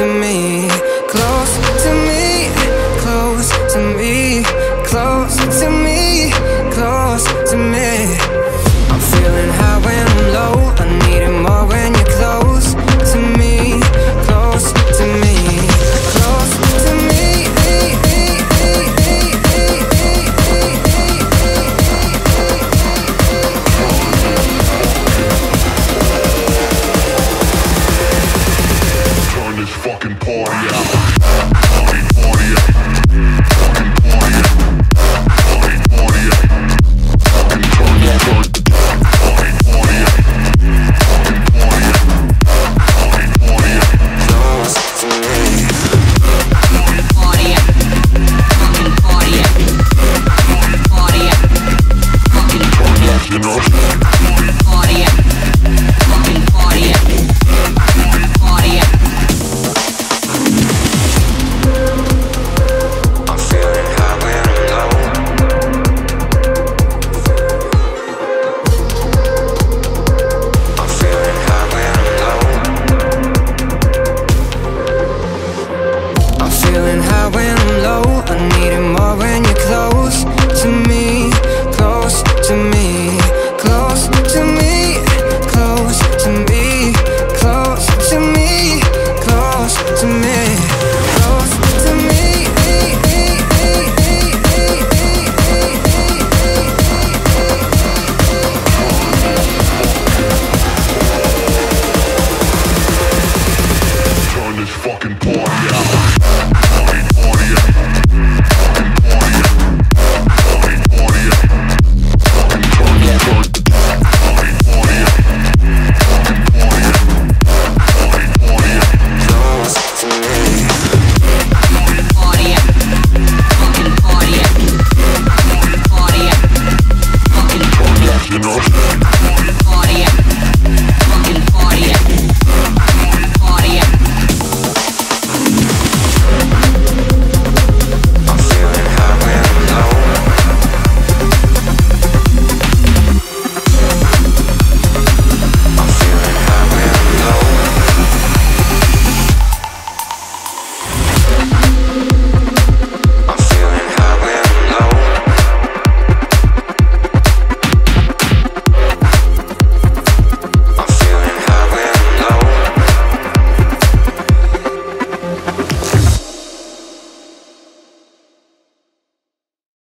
to me, fucking party out. Party